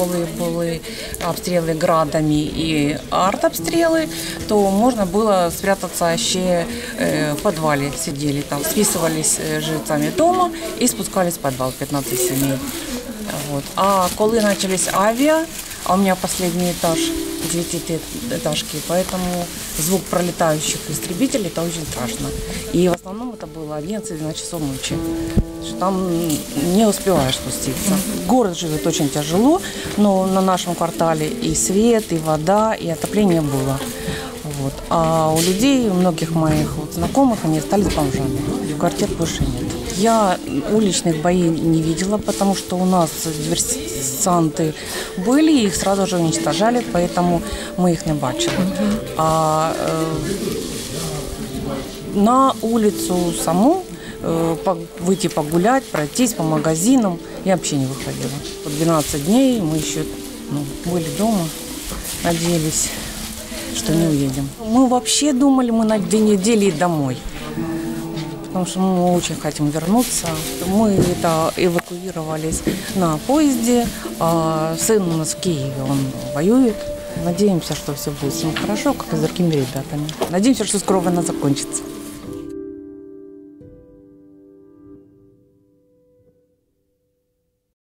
коли були обстріли градами і артобстріли, то можна було спрятатися ще е, в підвалі. Сиділи там, списувалися е, жильцями дома і спускались в підвал 15 сімей. А коли почались авиа, а у меня последний этаж девятиэтажки, поэтому звук пролетающих истребителей это очень страшно. И в основном это было 11-12 часов ночи. Что Там не успеваешь спуститься. Город живет очень тяжело, но на нашем квартале и свет, и вода, и отопление было. Вот. А у людей, у многих моих вот знакомых, они остались бомжами. Квартир больше нет. Я уличных боей не видела, потому что у нас диверсанты были, их сразу же уничтожали, поэтому мы их не бачили. А э, на улицу саму э, выйти погулять, пройтись по магазинам я вообще не выходила. По 12 дней мы еще ну, были дома, надеялись, что не уедем. Мы вообще думали, мы на две недели домой. Потому что мы очень хотим вернуться. Мы это эвакуировались на поезде. А сын у нас в Киеве, он воюет. Надеемся, что все будет с ним хорошо, как и с другими ребятами. Надеемся, что скоро война закончится.